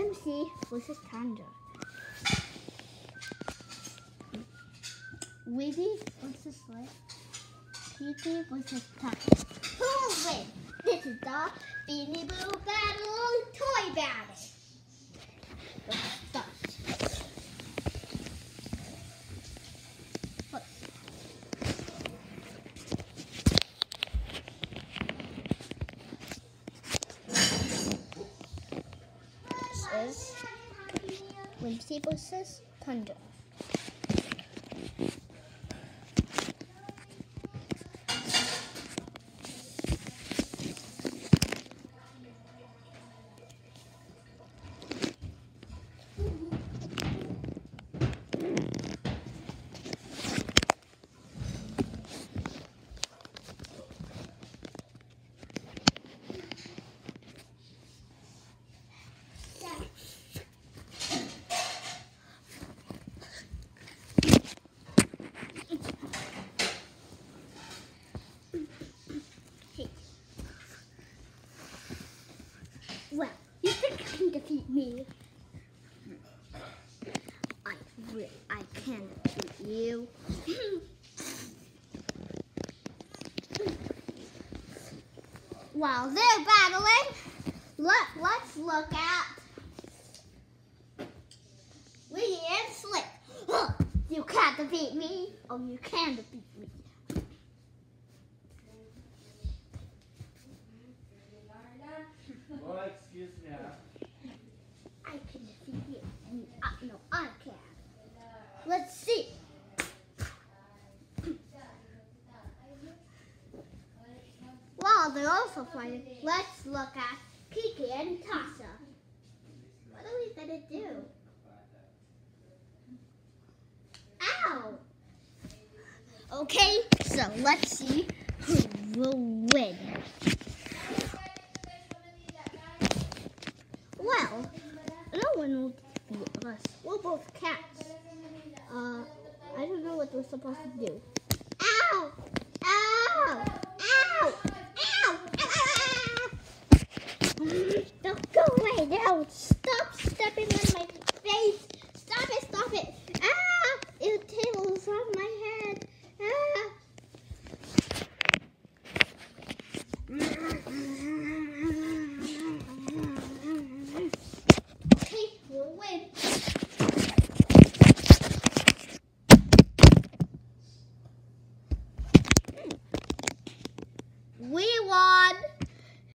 Whimsy versus Tundra. Weedy versus Slick. Kiki versus Tucker. Who will win? This is the Beanie Boo Battle Toy Battle. Let's start. Let's Is Whimsy versus Thunder. Well, you think defeat me? I will. I can defeat you. While they're battling, let, let's look at Weedy and Slick. You can't defeat me. Oh, you can defeat me. Well, excuse me. I can defeat you. And I, no, I can. Let's see. Well, they're also fighting. Let's look at Kiki and Tasha. What are we gonna do? Ow! Okay, so let's see who will win. Well, no one will beat us. We're both cats. Uh, I don't know what we're supposed to do. Ow! Ow! Ow! Ow! Ow! Don't go away now! we won!